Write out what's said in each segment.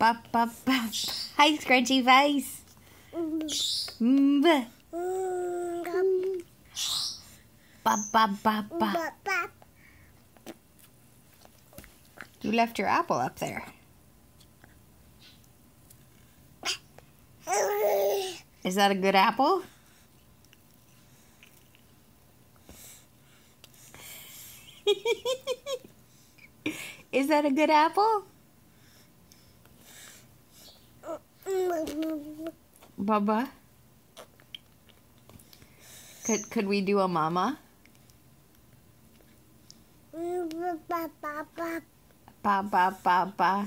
Bop, bop, bop. Hi, scrunchy face. Bop, bop, bop, bop. You left your apple up there. Is that a good apple? Is that a good apple? Bubba? Could could we do a mama? Ba ba ba ba.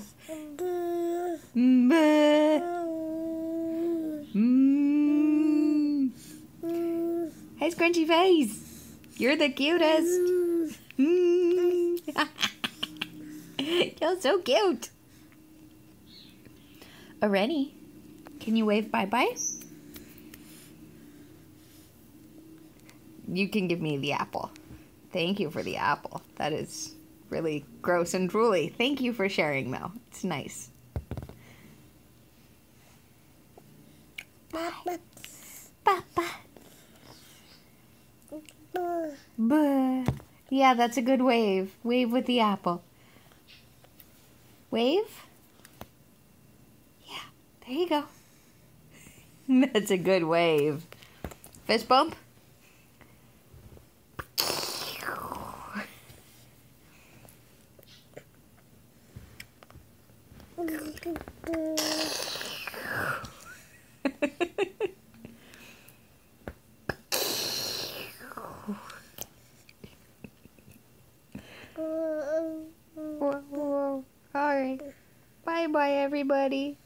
Mbe. Mm. Hey, scrunchy face. You're the cutest. Mm. You're so cute. Eirene, can you wave bye bye? You can give me the apple. Thank you for the apple. That is really gross and drooly. Thank you for sharing, though. It's nice. Papa. Buh. Yeah, that's a good wave. Wave with the apple. Wave? Yeah, there you go. that's a good wave. Fist bump? All right. Bye bye, everybody.